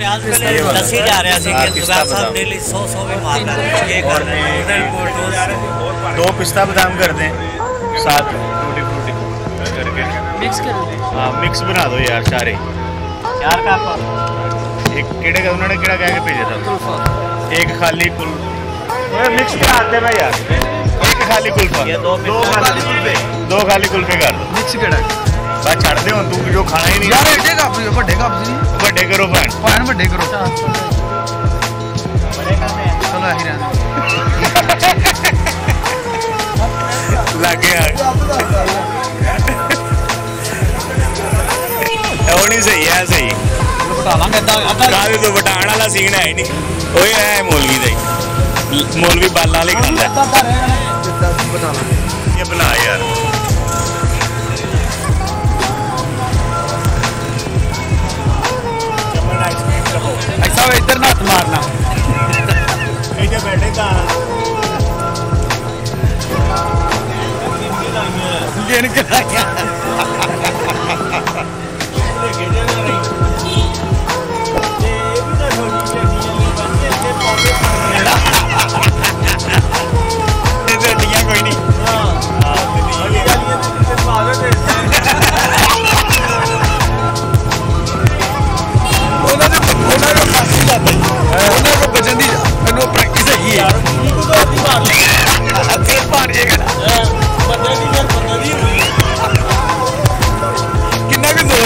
ਦੱਸੀ ਜਾ ਰਿਹਾ ਸੀ ਹਾਂ, ਕਿ ਪਿਸਤਾ ਸਰਦਾਰ ਸਾਹਿਬ ਬਦਾਮ। डेली 100 100 भी मार रहे हैं ये कर रहे हैं उधर रिपोर्ट दो पिस्ता बादाम कर दें साथ टूटी फ्रूटी करके मिक्स कर हाँ मिक्स बना दो यार सारे चार का एक केड़े का उन्होंने केड़ा कह के भेजा था एक खाली कुल ओए मिक्स बना दे मैं यार एक खाली कुल्फा ये दो दो खाली कुल्फे दो खाली कुल्फे कर दो ਮਿਕਸ ਬਾ ਛੱਡ ਦੇ ਹੁਣ ਤੂੰ ਜੋ ਖਾਣਾ ਹੀ ਨਹੀਂ ਯਾਰ ਐਡੇ ਕੱਪ ਜੀ ਵੱਡੇ ਕੱਪ ਜੀ ਵੱਡੇ ਕਰੋ ਭੈਣ। ਭੈਣ ਵੱਡੇ ਕਰੋ। ਬੜੇ ਕਰਨੇ ਚਲੋ ਆਹੀ ਰਹਿਣਾ ਲੱਗੇ ਆ। ਹੋਣੀ ਸਹੀ ਹੈ ਸਹੀ। ਬਟਾ ਲਾਂਗੇ ਅੱਧਾ ਅੱਧਾ। ਕਾਹਦੇ ਤੋਂ ਬਟਾਣ ਵਾਲਾ ਸੀਨ ਹੈ ਨਹੀਂ। ਓਏ ਐ ਮੌਲਵੀ ਦਾ ਹੀ। ਮੌਲਵੀ ਬਾਲਾਂ ਵਾਲੇ ਖਾਂਦਾ ਅੱਧਾ ਅੱਧਾ ਰਹਿ ਜਾਣਾ ਜਿੱਦਾਂ ਬਣਾ ਲਾਂਗੇ ਇਹ ਬਣਾ ਯਾਰ। எனக்கு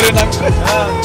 rin ang...